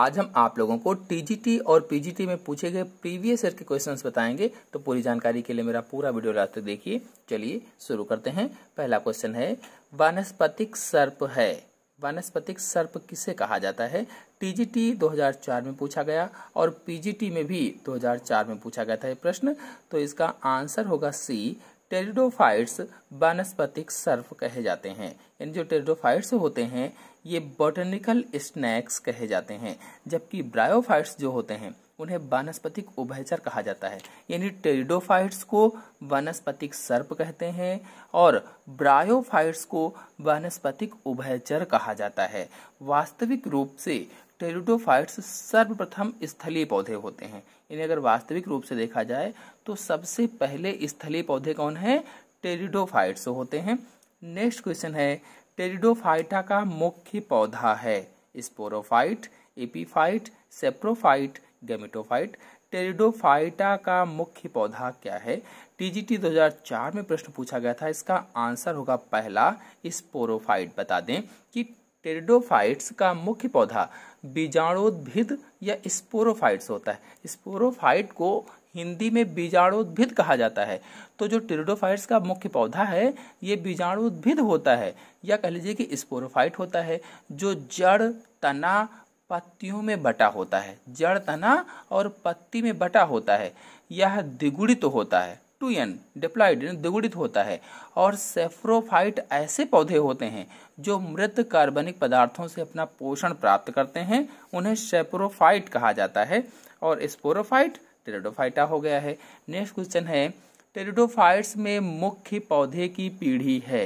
आज हम आप लोगों को टीजीटी और पीजीटी में पूछे गए प्रीवियस ईयर के क्वेश्चंस बताएँगे तो पूरी जानकारी के लिए मेरा पूरा वीडियो लास्ट तक देखिए। चलिए शुरू करते हैं। पहला क्वेश्चन है, वानस्पतिक सर्प है। वानस्पतिक सर्प किसे कहा जाता है? टीजीटी 2004 में पूछा गया और पीजीटी में भी 2004 में पूछा गया था ये प्रश्न। तो इसका आंसर होगा सी टेरिडोफाइट्स वानस्पतिक सर्प कहे जाते हैं। यानी जो टेरिडोफाइट्स होते हैं ये बॉटनिकल स्नैक्स कहे जाते हैं, जबकि ब्रायोफाइट्स जो होते हैं, उन्हें वानस्पतिक उभयचर कहा जाता है। यानी टेरिडोफाइट्स को वनस्पतिक सर्प कहते हैं और ब्रायोफाइट्स को वनस्पतिक उभयचर कहा जाता है। वास्तविक रूप से टेरिडोफाइट्स सर्वप्रथम स्थलीय पौधे होते हैं। यानी अगर वास्तविक रूप से देखा जाए तो सबसे पहले स्थलीय पौधे कौन है? टेरिडोफाइट्स होते हैं। नेक्स्ट क्वेश्चन है टेरिडोफाइटा का मुख्य पौधा है। Sporophyte, epiphyte, saprophyte, gametophyte. Pteridophyta का मुख्य पौधा क्या है? टीजीटी 2004 में प्रश्न पूछा गया था। इसका आंसर होगा पहला स्पोरोफाइट। बता दें कि टेरिडोफाइट्स का मुख्य पौधा बीजाणुद्भिद या स्पोरोफाइट्स होता है। स्पोरोफाइट को हिंदी में बीजाणुद्भिद कहा जाता है। तो जो टेरिडोफाइट्स का मुख्य पौधा है, ये बीजाणुद्भिद होता है या कह लीजिए कि स्पोरोफाइट होता है, जो जड़ तना पत्तियों में बटा होता है। जड़ तना और पत्ती में बटा होता है, यह द्विगुणित तो होता है। टू एन डिप्लाइड द्विगुणित होता है और सेफ्रोफाइट ऐसे पौधे होते हैं जो मृत कार्बनिक पदार्थों से अपना पोषण प्राप्त करते हैं, उन्हें सेप्रोफाइट कहा जाता है और स्पोरोफाइट टेरिडोफाइटा हो गया है। नेक्स्ट क्वेश्चन है टेरिडोफाइट्स में मुख्य पौधे की पीढ़ी है।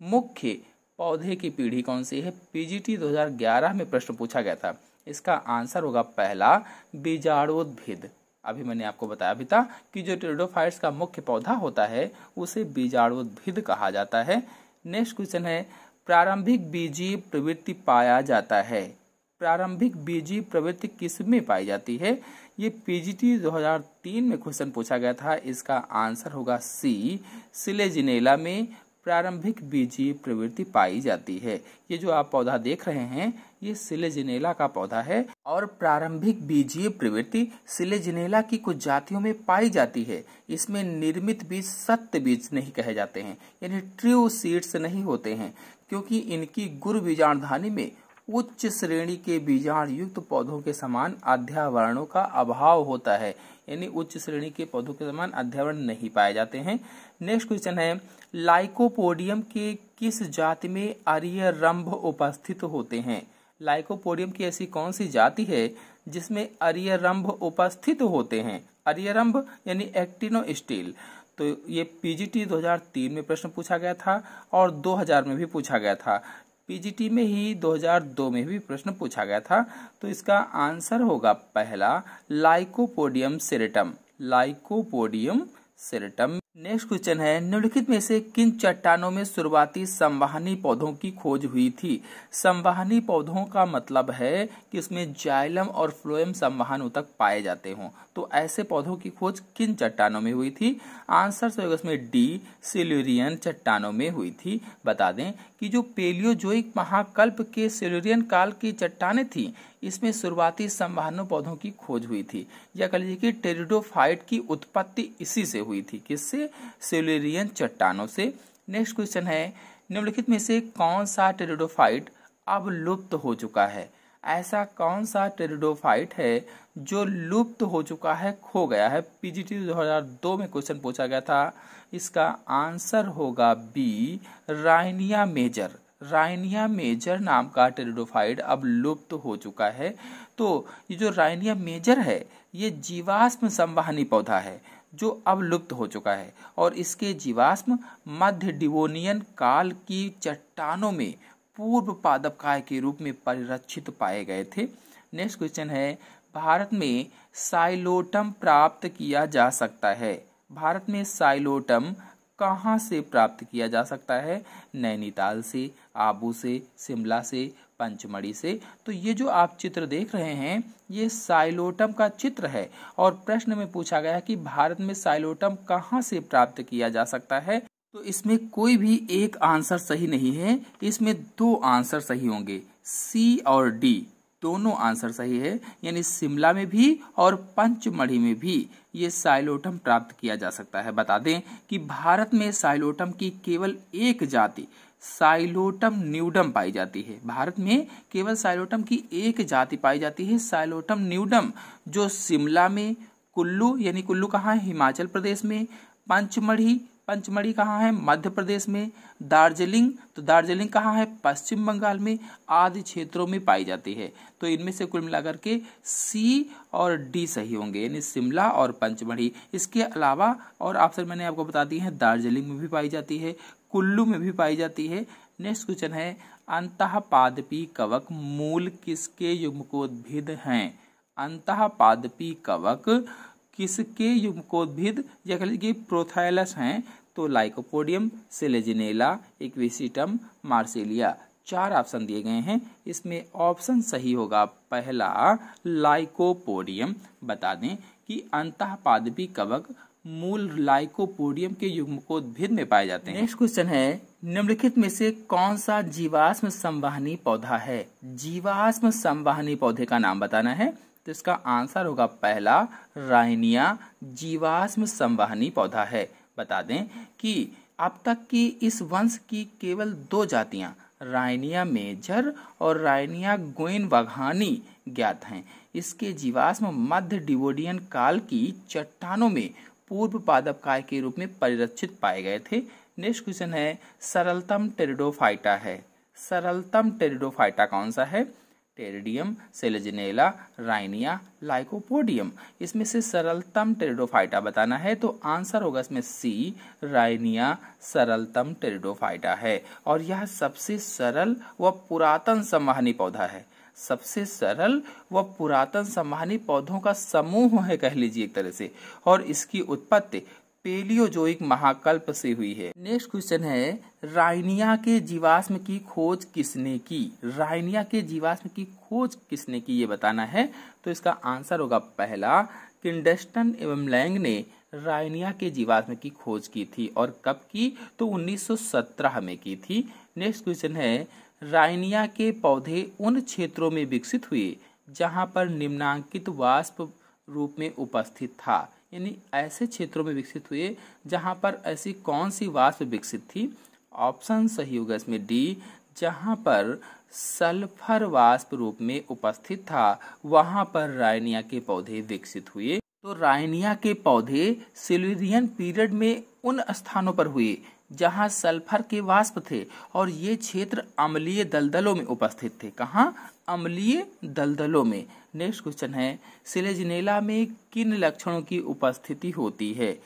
मुख्य पौधे की पीढ़ी कौन सी है? पीजीटी 2011 में प्रश्न पूछा गया था। इसका आंसर होगा पहला बीजाणुद्भिद अभी मैंने आपको बताया भी था कि जो टेरिडोफाइट्स का मुख्य पौधा होता है, उसे बीजाणुद्भिद कहा जाता है। नेक्स्ट क्वेश्चन है, प्रारंभिक बीजी प्रवृत्ति पाया जाता है। प्रारंभिक बीजी प्रवृत्ति किसमें पाई जाती है? ये पीजीटी 2003 में क्वेश्चन पूछा गया था, इसका आंसर होगा सी, सिलेजिनेला में प्रारंभिक बीजी प्रवृत्ति पाई जाती है। ये जो आप पौधा देख रहे हैं ये सिलेजिनेला का पौधा है और प्रारंभिक बीजीय प्रवृत्ति सिलेजिनेला की कुछ जातियों में पाई जाती है। इसमें निर्मित बीज सत्य बीज नहीं कहे जाते हैं, यानी ट्रू सीड्स नहीं होते हैं, क्योंकि इनकी गुरु बीजाणधानी में उच्च श्रेणी के बीजाण युक्त पौधों के समान अध्यावरणों का अभाव होता है, यानी उच्च श्रेणी के पौधों के समान अध्यावरण नहीं पाए जाते हैं। नेक्स्ट क्वेश्चन है, लाइकोपोडियम के किस जाति में अरिय रंभ उपस्थित होते हैं? लाइकोपोडियम की ऐसी कौन सी जाति है जिसमें अरियरम्भ उपस्थित होते हैं? अरियरम्भ यानी एक्टिनो स्टील। तो ये पीजीटी 2003 में प्रश्न पूछा गया था और 2000 में भी पूछा गया था। पीजीटी में ही 2002 में भी प्रश्न पूछा गया था। तो इसका आंसर होगा पहला, Lycopodium serratum. Lycopodium serratum. Next question है, निम्नलिखित में से किन चट्टानों में शुरुआती संवाहनी पौधों की खोज हुई थी? संवाहनी पौधों का मतलब है कि उसमें जाइलम और फ्लोएम संवाहन तक पाए जाते हों। तो ऐसे पौधों की खोज किन चट्टानों में हुई थी? आंसर से उसमें डी, सिल्यूरियन चट्टानों में हुई थी। बता दें कि जो पेलियोजोइक महाकल्प के सिल्यूरियन काल की चट्टाने थी इसमें शुरुआती संवाहनों पौधों की खोज हुई थी। या कह लीजिए कि टेरिडोफाइट की उत्पत्ति इसी से हुई थी। किससे? सिल्यूरियन चट्टानों से। नेक्स्ट क्वेश्चन है, निम्नलिखित में से कौन सा टेरिडोफाइट अब लुप्त हो चुका है? ऐसा कौन सा टेरिडोफाइट है जो लुप्त हो चुका है, खो गया है? पीजीटी 2002 में क्वेश्चन पूछा गया था। इसका आंसर होगा B, Rhynia major. Rhynia major नाम का टेरिडोफाइट अब लुप्त हो चुका है। तो ये जो राइनिया मेजर है, ये जीवाश्म संवाहनी पौधा है, जो अब लुप्त हो चुका है। और इसके जीवाश्म मध्य डिवोनियन काल की चट्टानों में पूर्व पादपकाय के रूप में परिरक्षित पाए गए थे। नेक्स्ट क्वेश्चन है, भारत में साइलोटम प्राप्त किया जा सकता है? भारत में साइलोटम कहाँ से प्राप्त किया जा सकता है? नैनीताल से, आबू से, शिमला से, पंचमढ़ी से। तो ये जो आप चित्र देख रहे हैं, ये साइलोटम का चित्र है। और प्रश्न में पूछा गया कि भारत में साइलोटम कहाँ से प्राप्त किया जा सकता है? तो इसमें कोई भी एक आंसर सही नहीं है। इसमें दो आंसर सही होंगे, सी और डी। दोनों आंसर सही है, यानी शिमला में भी और पंचमढ़ी में भी ये साइलोटम प्राप्त किया जा सकता है। बता दें कि भारत में साइलोटम की केवल एक जाति, साइलोटम न्यूडम पाई जाती है। भारत में केवल साइलोटम की एक जाति पाई जाती है, साइलोटम न्यूडम, जो शिमला में कुल्लू, यानी कुल्लू कहाँ है? हिमाचल प्रदेश में, पंचमढ़ी पंचमढ़ी कहाँ है? मध्य प्रदेश में। दार्जिलिंग तो दार्जिलिंग कहाँ है? पश्चिम बंगाल में आदि क्षेत्रों में पाई जाती है। तो इनमें से कुल मिलाकर के सी और डी सही होंगे, यानी शिमला और पंचमढ़ी। इसके अलावा, और ऑप्शन मैंने आपको बता दी है, दार्जिलिंग में भी पाई जाती है, कुल्लू में भी पाई जाती है। नेक्स्ट क्वेश्चन है अंतः पादपी कवक मूल किसके युग्मकोद्भिद हैं? अंतः पादपी कवक किसके युग्मकोद्भिद या कह लीजिए प्रोथाइलस हैं? तो लाइकोपोडियम, सेलेजिनेला, इक्विसिटम, मार्सेलिया। चार ऑप्शन दिए गए हैं। इसमें ऑप्शन सही होगा। पहला, लाइकोपोडियम। बता दें कि अंतः पादपी कवक मूल लाइकोपोडियम के युग्मकोद्भिद में पाए जाते हैं। नेक्स्ट क्वेश्चन है, निम्नलिखित में से कौन सा जीवाश्म संवाहनी पौधा है? जीवाश्म संवाहनी पौधे का नाम बताना है। तो इसका आंसर होगा पहला राइनिया जीवाश्म संवाहनी पौधा है। बता दें कि अब तक की इस वंश की केवल दो जातियाँ राइनिया मेजर और राइनिया गोइन वघानी ज्ञात हैं। इसके जीवाश्म मध्य डिवोडियन काल की चट्टानों में पूर्व पादप काय के रूप में परिरक्षित पाए गए थे। नेक्स्ट क्वेश्चन है, सरलतम टेरिडोफाइटा है। सरलतम टेरिडोफाइटा कौन सा है? Pteridium, Selaginella, Rhynia, Lycopodium. इसमें से सरलतम टेरिडोफाइटा बताना है तो आंसर होगा इसमें सी, राइनिया सरलतम टेरिडोफाइटा है। और यह सबसे सरल व पुरातन संवाहनी पौधा है। सबसे सरल व पुरातन संवाहनी पौधों का समूह है, कह लीजिए एक तरह से। और इसकी उत्पत्ति पेलियोजोइक महाकल्प से हुई है। नेक्स्ट क्वेश्चन है, राइनिया के जीवाश्म की खोज किसने की? राइनिया के जीवाश्म की खोज किसने की, ये बताना है। तो इसका आंसर होगा पहला, किंडस्टन एवं लैंग ने राइनिया के जीवाश्म की खोज की थी। और कब की? तो 1917 में की थी। नेक्स्ट क्वेश्चन है, राइनिया के पौधे उन क्षेत्रों में विकसित हुए जहाँ पर निम्नांकित वाष्प रूप में उपस्थित था। यानी ऐसे क्षेत्रों में विकसित हुए जहाँ पर ऐसी कौन सी वाष्प विकसित थी? ऑप्शन सही होगा इसमें डी, जहाँ पर सल्फ़र वाष्प रूप में उपस्थित था, वहाँ पर रायनिया के पौधे विकसित हुए। तो रायनिया के पौधे सिल्वियन पीरियड में उन स्थानों पर हुए जहाँ सल्फ़र के वाष्प थे और ये क्षेत्र अम्लीय दलदलों में उपस्थित थे। कहा? अम्लीय दलदलों में। नेक्स्ट क्वेश्चन है, सिलेजिनेला में किन लक्षणों की उपस्थिति होती है?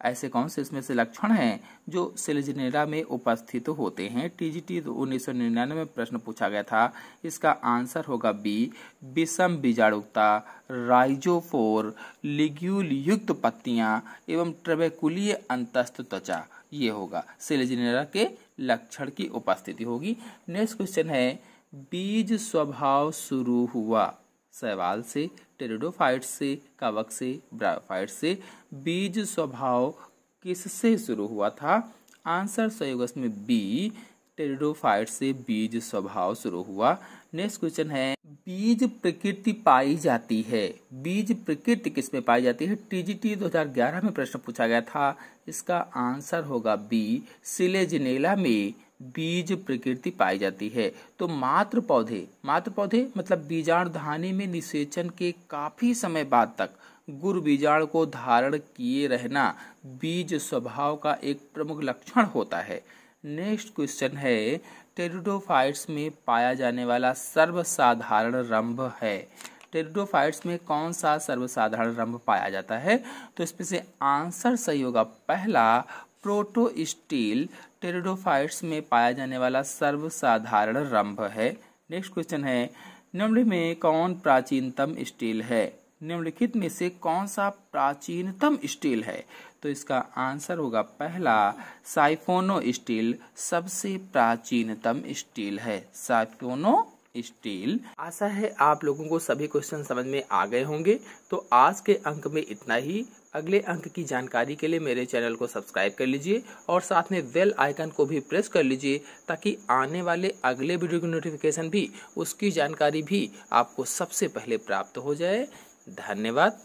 ऐसे कौन से इसमें से लक्षण हैं जो सिलेजिनेला में उपस्थित होते हैं? टीजीटी तो उन्नीस सौ निन्यानवे में प्रश्न पूछा गया था। इसका आंसर होगा बी, विषम बीजाणुकता, राइजोफोर, लिग्यूल युक्त पत्तियाँ एवं ट्रबेकुलीय अंतस्थ त्वचा। ये होगा। सिलेजिनेला के लक्षण की उपस्थिति होगी। नेक्स्ट क्वेश्चन है, बीज स्वभाव शुरू हुआ। सवाल से, टेरिडोफाइट से, कवक से, ब्रायोफाइट से। बीज स्वभाव किससे शुरू हुआ था? आंसर सहयोग में बी, टेरिडोफाइट से बीज स्वभाव शुरू हुआ। नेक्स्ट क्वेश्चन है, बीज प्रकृति पाई जाती है। बीज प्रकृति किसमें पाई जाती है? टीजीटी 2011 में प्रश्न पूछा गया था। इसका आंसर होगा बी, सिलेजिनेला में। बीज प्रकृति पाई जाती है। तो मात्र पौधे मात्र पौधे मतलब बीजाणु धानी में निषेचन के काफ़ी समय बाद तक गुरु बीजाणु को धारण किए रहना बीज स्वभाव का एक प्रमुख लक्षण होता है। नेक्स्ट क्वेश्चन है, टेरिडोफाइट्स में पाया जाने वाला सर्वसाधारण रंभ है। टेरिडोफाइट्स में कौन सा सर्वसाधारण रंभ पाया जाता है? तो इसमें से आंसर सही होगा, पहला प्रोटोस्टील टेरिडोफाइट्स में पाया जाने वाला सर्वसाधारण रंभ है। नेक्स्ट क्वेश्चन है, निम्न में कौन प्राचीनतम स्टील है? निम्नलिखित में से कौन सा प्राचीनतम स्टील है? तो इसका आंसर होगा पहला, साइफोनो स्टील सबसे प्राचीनतम स्टील है। साइफोनो स्टील। आशा है आप लोगों को सभी क्वेश्चन समझ में आ गए होंगे। तो आज के अंक में इतना ही। अगले अंक की जानकारी के लिए मेरे चैनल को सब्सक्राइब कर लीजिए और साथ में बेल आइकन को भी प्रेस कर लीजिए ताकि आने वाले अगले वीडियो की नोटिफिकेशन भी, उसकी जानकारी भी आपको सबसे पहले प्राप्त हो जाए। धन्यवाद।